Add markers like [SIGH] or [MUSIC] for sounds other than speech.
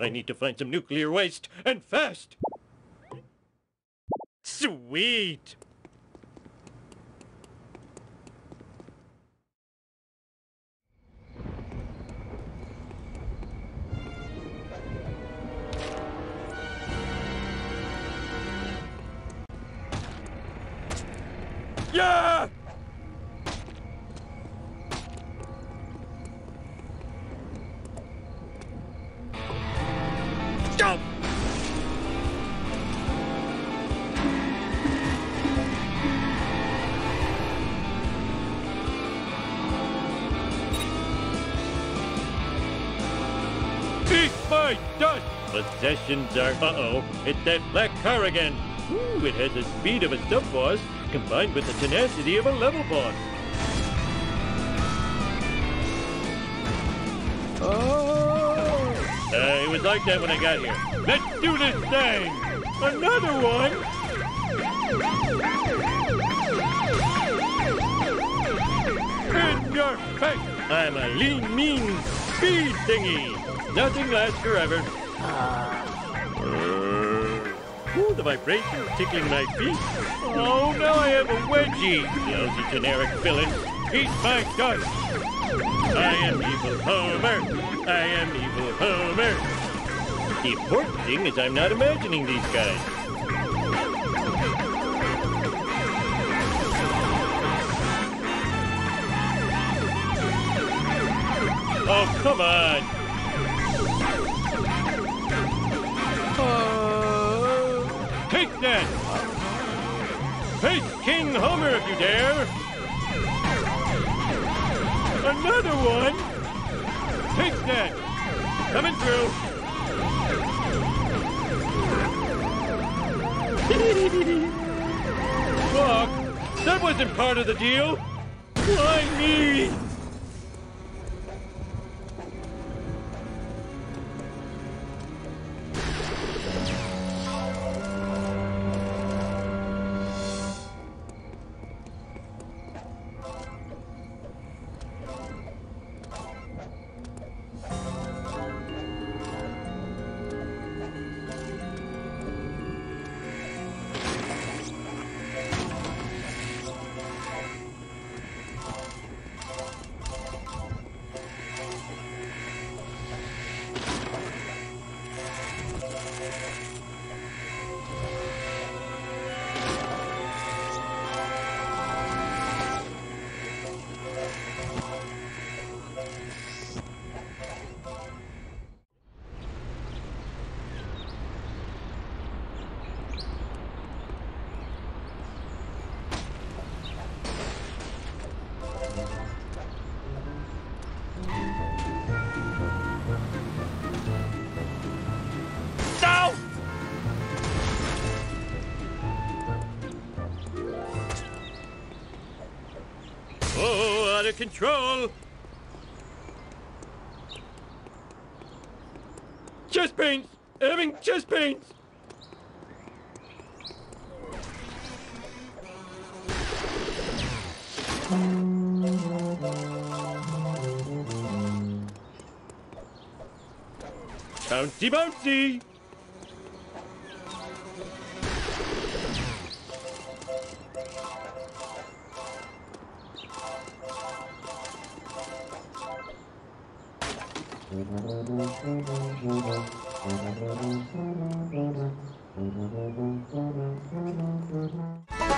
I need to find some nuclear waste, and fast! Sweet! Yeah! Eat my dust! Possessions are... Uh-oh, it's that black car again. Ooh, it has the speed of a sub-boss combined with the tenacity of a level boss. Oh! Uh, it was like that when I got here. Let's do this thing! Another one! In your face! I'm a lean, mean speed thingy! Nothing lasts forever. Uh, ooh, the vibrations tickling my feet. Oh, now I have a wedgie. Lousy generic villain. Eat my dust. I am evil Homer. I am evil Homer. The important thing is I'm not imagining these guys. Oh, come on. Face King Homer if you dare! Another one! Take that! Coming through! [LAUGHS] Fuck! That wasn't part of the deal! Why me? Out of control! Chest pains! Having chest pains! Bouncy bouncy! Thank you.